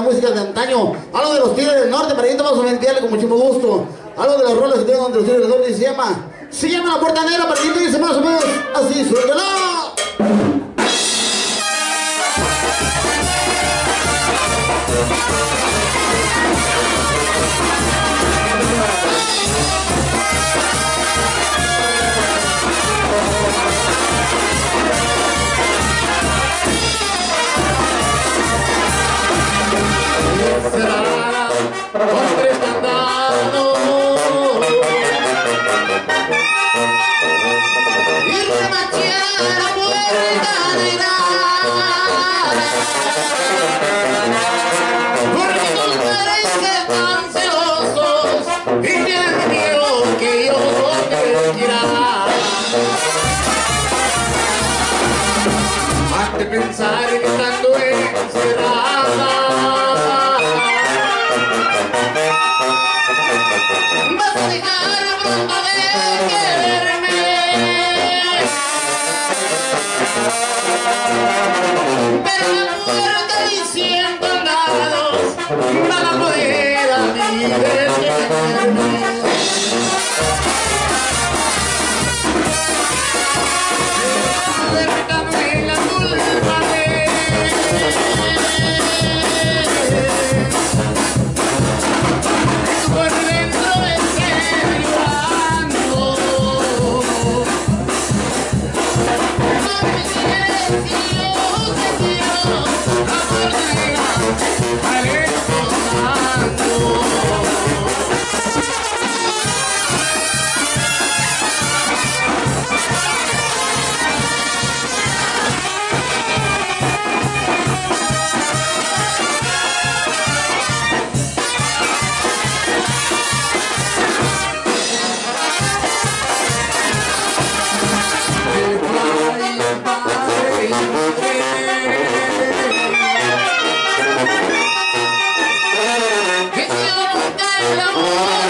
música de antaño, algo de los Tigres del Norte, para vamos a mentirle con muchísimo gusto, algo de las rolas que tienen entre los Tigres del Norte y se llama, se llama La Puerta Negra, para dice más o menos así, suéltalo. Postres cantados Y remachieron Para poder Oh.